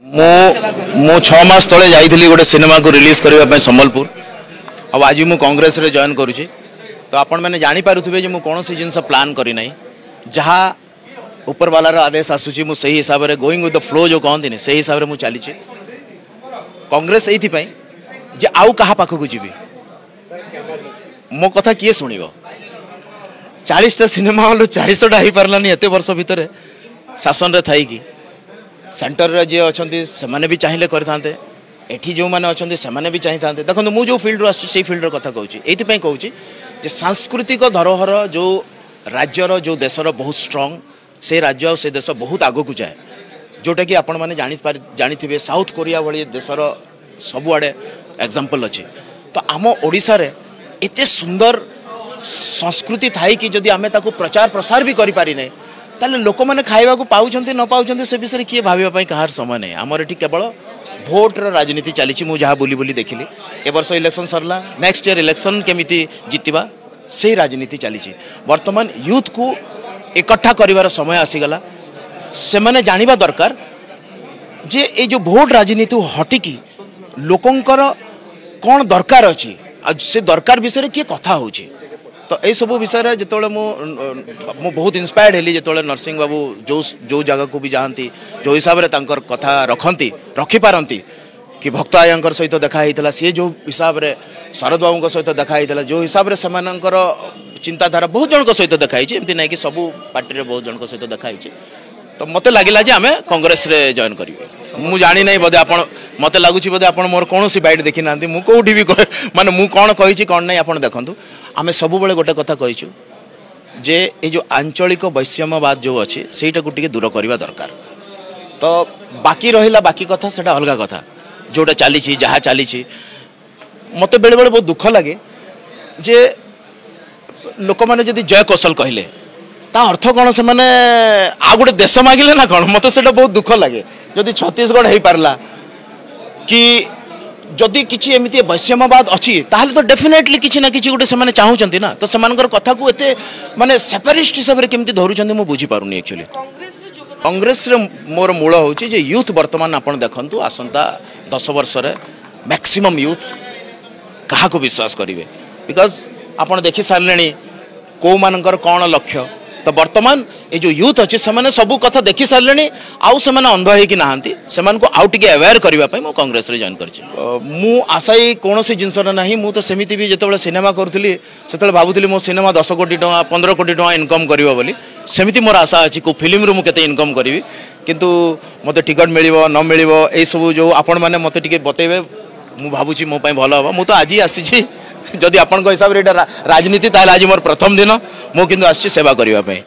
ମୁଁ ଛଅ ମାସ ତଳେ ଯାଇଥିଲି ଗୋଟେ ସିନେମାକୁ ରିଲିଜ୍ କରିବା ପାଇଁ ସମ୍ବଲପୁର ଆଉ ଆଜି ମୁଁ କଂଗ୍ରେସରେ ଜଏନ୍ କରୁଛି ତ ଆପଣମାନେ ଜାଣିପାରୁଥିବେ ଯେ ମୁଁ କୌଣସି ଜିନିଷ ପ୍ଲାନ୍ କରିନାହିଁ ଯାହା ଉପରବାଲାର ଆଦେଶ ଆସୁଛି ମୁଁ ସେହି ହିସାବରେ ଗୋଇଂ ୱିଥ୍ ଦ ଫ୍ଲୋ ଯେଉଁ କହନ୍ତିନି ସେହି ହିସାବରେ ମୁଁ ଚାଲିଛି କଂଗ୍ରେସ ଏଇଥିପାଇଁ ଯେ ଆଉ କାହା ପାଖକୁ ଯିବି ମୋ କଥା କିଏ ଶୁଣିବ ଚାଳିଶଟା ସିନେମା ହଲ୍ ଚାରିଶହଟା ହେଇପାରିଲାନି ଏତେ ବର୍ଷ ଭିତରେ ଶାସନରେ ଥାଇକି ସେଣ୍ଟରରେ ଯିଏ ଅଛନ୍ତି ସେମାନେ ବି ଚାହିଁଲେ କରିଥାନ୍ତେ ଏଠି ଯେଉଁମାନେ ଅଛନ୍ତି ସେମାନେ ବି ଚାହିଁଥାନ୍ତେ ଦେଖନ୍ତୁ ମୁଁ ଯେଉଁ ଫିଲ୍ଡରୁ ଆସିଛି ସେଇ ଫିଲ୍ଡର କଥା କହୁଛି ଏଇଥିପାଇଁ କହୁଛି ଯେ ସାଂସ୍କୃତିକ ଧରୋହର ଯେଉଁ ରାଜ୍ୟର ଯେଉଁ ଦେଶର ବହୁତ ଷ୍ଟ୍ରଙ୍ଗ ସେ ରାଜ୍ୟ ଆଉ ସେ ଦେଶ ବହୁତ ଆଗକୁ ଯାଏ ଯେଉଁଟାକି ଆପଣମାନେ ଜାଣିପାରି ଜାଣିଥିବେ ସାଉଥ୍ କୋରିଆ ଭଳି ଦେଶର ସବୁଆଡ଼େ ଏକ୍ଜାମ୍ପଲ୍ ଅଛି ତ ଆମ ଓଡ଼ିଶାରେ ଏତେ ସୁନ୍ଦର ସଂସ୍କୃତି ଥାଇକି ଯଦି ଆମେ ତାକୁ ପ୍ରଚାର ପ୍ରସାର ବି କରିପାରିନେ ତାହେଲେ ଲୋକମାନେ ଖାଇବାକୁ ପାଉଛନ୍ତି ନ ପାଉଛନ୍ତି ସେ ବିଷୟରେ କିଏ ଭାବିବା ପାଇଁ କାହାର ସମୟ ନାହିଁ ଆମର ଏଠି କେବଳ ଭୋଟ୍ର ରାଜନୀତି ଚାଲିଛି ମୁଁ ଯାହା ବୁଲି ବୁଲି ଦେଖିଲି ଏ ବର୍ଷ ଇଲେକ୍ସନ୍ ସରିଲା ନେକ୍ସଟ ଇୟର୍ ଇଲେକ୍ସନ୍ କେମିତି ଜିତିବା ସେଇ ରାଜନୀତି ଚାଲିଛି ବର୍ତ୍ତମାନ ୟୁଥ୍କୁ ଏକଠା କରିବାର ସମୟ ଆସିଗଲା ସେମାନେ ଜାଣିବା ଦରକାର ଯେ ଏଇ ଯେଉଁ ଭୋଟ୍ ରାଜନୀତିକୁ ହଟିକି ଲୋକଙ୍କର କ'ଣ ଦରକାର ଅଛି ଆଉ ସେ ଦରକାର ବିଷୟରେ କିଏ କଥା ହେଉଛି तो ये सब विषय जो मु बहुत इन्स्पायर्ड है जो नरसिंह बाबू जो जो जगह को भी जाती जो हिसाब से कथा रखती रखिपारती कि भक्त आया सहित देखाही सी जो हिसाब से शरद बाबू सहित देखाई जो हिसाब से चिंताधारा बहुत जन सहित देखाई एमती नहीं कि सब पार्टी बहुत जन सहित देखाई तो मत लगे आम कंग्रेस जॉन करें मुझे जानी नहीं बोधे आप মতো লাগুছি বোধে আপনার মোর কৌশি বাইট দেখি না মু কোটি বি মানে মু কোণ কী কোণ নাই আপনার দেখুন আমি সবুলে গোটে কথা কইছু যে এই যে আঞ্চলিক বৈষম্যবাদ যে অছে সেইটা টিকে দূর করা দরকার তো বাকি রহিলা বাকি কথা সেটা অলগা কথা যেটা চালিছি যা চালিছি মতো বেড়ে বেড়ে বহু দুঃখ লাগে যে লোক মানে যদি জয় কৌশল কহিলে তা অর্থ কোণ সে আগে দেশ ଦେଶ না কোণ মতো সেটা বহু দুঃখ লাগে যদি ছত্তিশগড় হয়ে ହେଇପାରିଲା कि जदि किसी एमती वैषम्यवाद अच्छी ताहले तो डेफिनेटली किसी ना कि गोटे से चाहूँ ना तो से कथा को एत मानने सेपरिस्ट हिसाब से कमी धरूँ मुझे बुझीपारूनी एक्चुअली कंग्रेस मोर मूल हूँ जो यूथ बर्तमान आप देखु आसंता दस वर्ष मैक्सीमम यूथ क्या विश्वास करेंगे बिकज आप देखी सारे कौ मान कौन लक्ष्य तो बर्तमान ये जो यूथ अच्छे से सब कथा देखी सारे आने अंध हो आउट आवेयर करने मुझे कंग्रेस जॉइन कर आशाई कौन सी जिनस ना तो सेमती भी जिते सिनेमा करी से भावुली मो सिनेमा दस कोटी टाँह पंद्रह कोटी टाँह इनकम करमती मोर आशा अच्छी को फिल्म रू के इनकम करी कितु मत टिकट मिल न मिल यू जो आपण मैंने मत बतेबे मुझे भावुँ मोप भल हम मुझे आज आसी যদি আপনার হিসাবে এটা রাজনীতি তাহলে আজ মোর প্রথম দিন মু কিন্তু আসছি সেবা করা